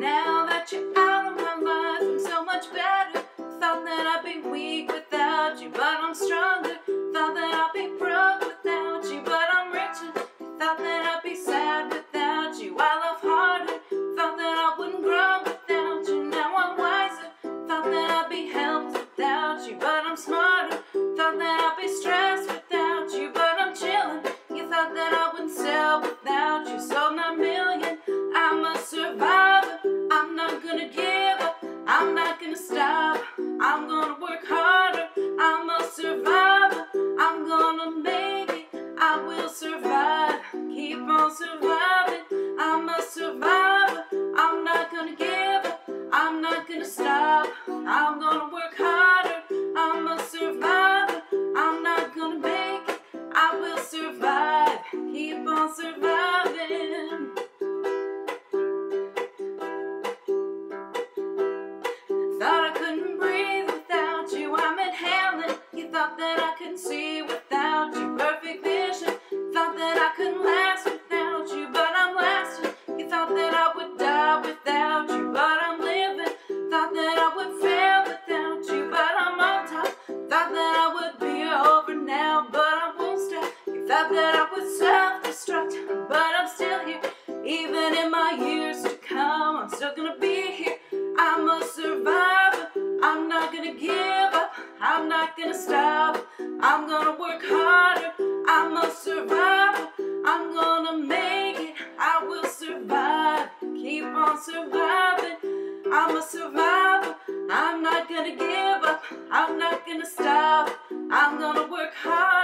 Now that you're out of my life, I'm so much better. Thought that I'd be weak without you, but I'm stronger. Stop. I'm gonna work harder. I'm a survivor. I'm gonna make it. I will survive. Self-destruct, but I'm still here. Even in my years to come, I'm still gonna be here. I'm a survivor. I'm not gonna give up. I'm not gonna stop. I'm gonna work harder. I'm a survivor. I'm gonna make it. I will survive. Keep on surviving. I'm a survivor. I'm not gonna give up. I'm not gonna stop. I'm gonna work harder.